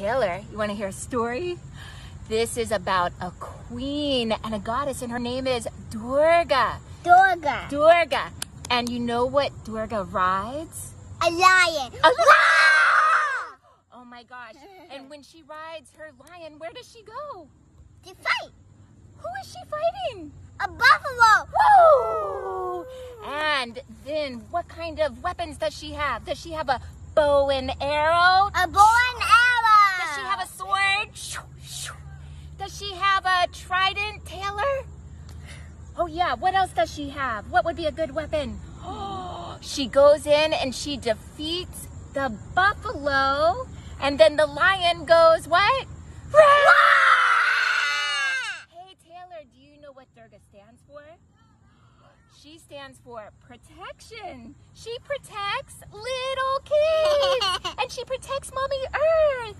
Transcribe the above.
Taylor, you want to hear a story? This is about a queen and a goddess, and her name is Durga. Durga. Durga. And you know what Durga rides? A lion. A lion! Oh my gosh. And when she rides her lion, where does she go? To fight. Who is she fighting? A buffalo. Woo! And then what kind of weapons does she have? Does she have a bow and arrow? A bow and arrow. Does she have a sword? Does she have a trident, Taylor? Oh yeah, what else does she have? What would be a good weapon? she goes in and she defeats the buffalo and then the lion goes what? Hey Taylor, do you know what Durga stands for? She stands for protection. She protects little kids and she protects Mommy Earth.